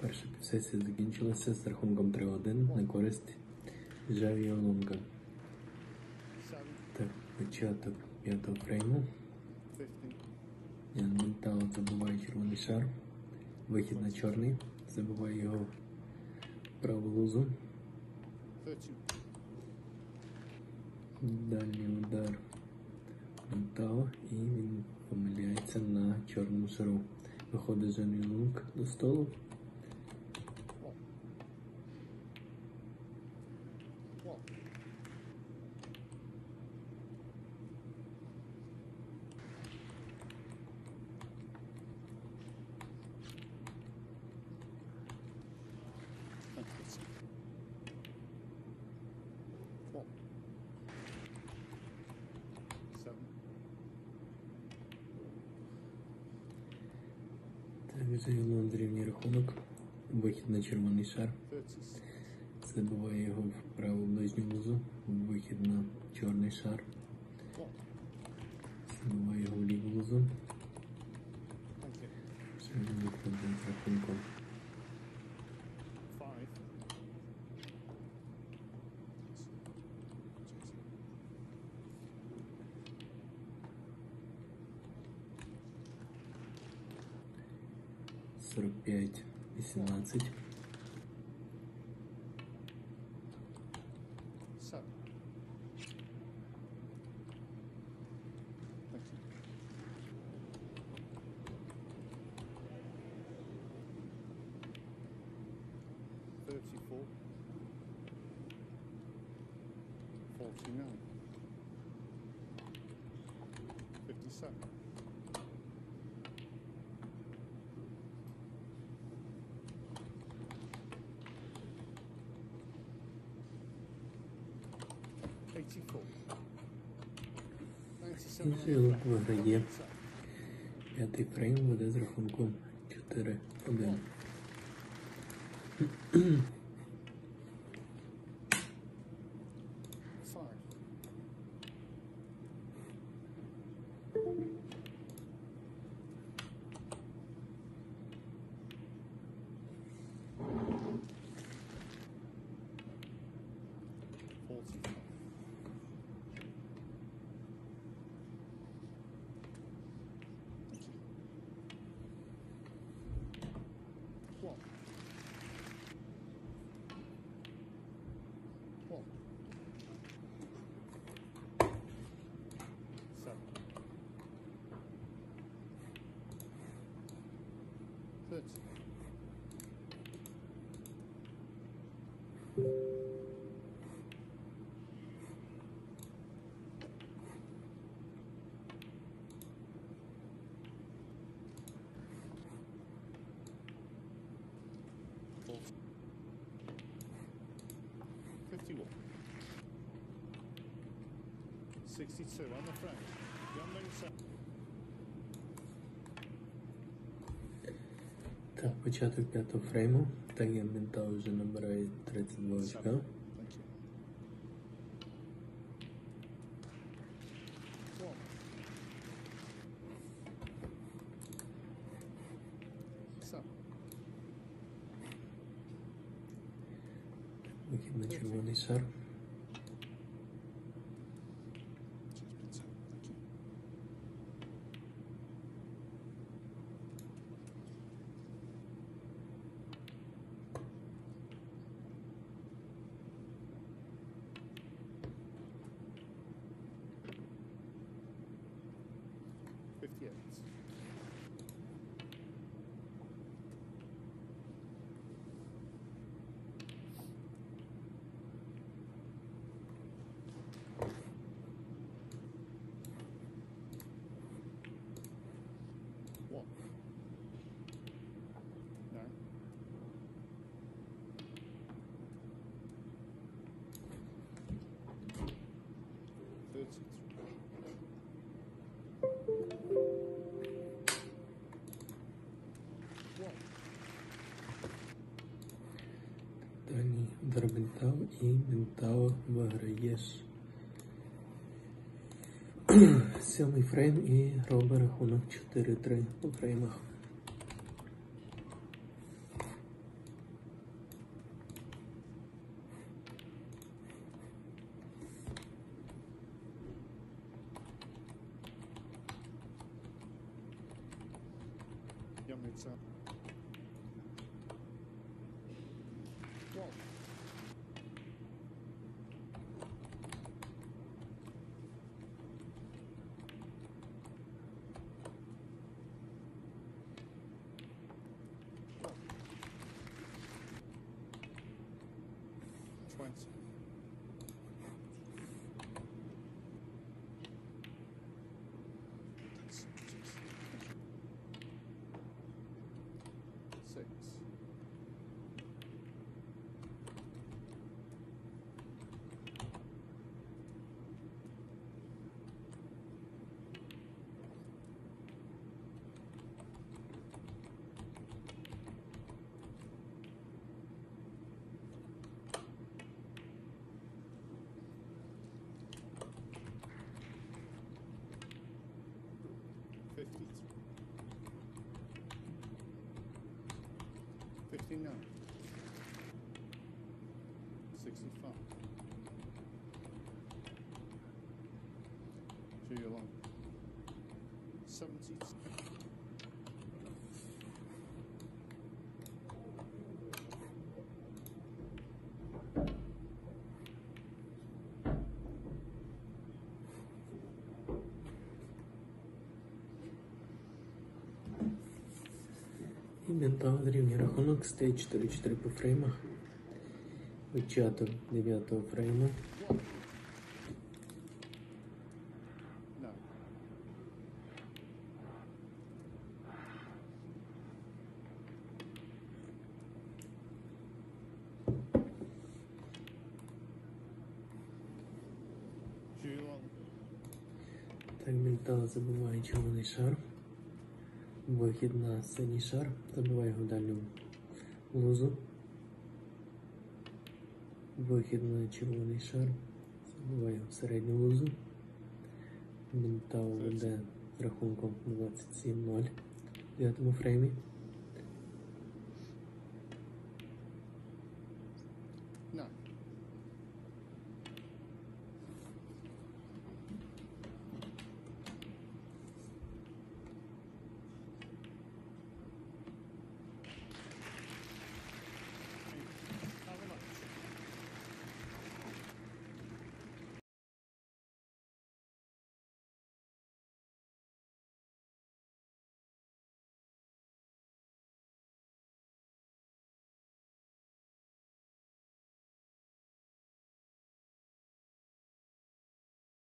Перша півсесія закінчилася з рахунком 3-1 на користь Жаві Олунга. Так, початок п'ятого фрейму. Ян Ментало забиває червоний шар. Вихід на чорний. Забиває його праву лузу. Дальній удар Ментало і він помиляється на чорному шару. Виходить Жаві Олунг до столу. Так, Жаві рівний рахунок. Вихід на червоний шар. Забиває його в праву ближню лузу. Вихід на чорний шар. Забиває його в ліву лузу. Сьогодні виходить з рахунком. Сорок п'ять, So. Thirty-four, forty-nine, fifty-seven. Eighty-four. Ninety-seven. І Жилок виграє. П'ятий фрейм веде з рахунком 4-1. Five. Forty-five. 61. 67 on the front. Gunning Так, початок п'ятого фрейму. Тагент мента вже набирає 32 очка. Вихід на червоний One. Удар Ментал і Ментал виграєш. Сьомий фрейм і робить рахунок 4-3 по фреймах. So. One. Twenty. 49. 65. So you're long. 70. Інвентар рівні рахунок, стає 4-4 по фреймах. Початок 9 фрейму. Так, Мільтал забиває червоний шар. Вихід на синій шар. Забиває його дальню лузу. Вихід на червоний шар. Забиває його в середню лузу. Ментал веде з рахунком 27-0 в 9 фреймі.